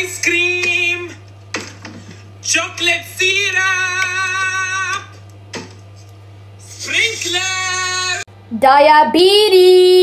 ice cream, chocolate syrup, sprinkler. Diabetes.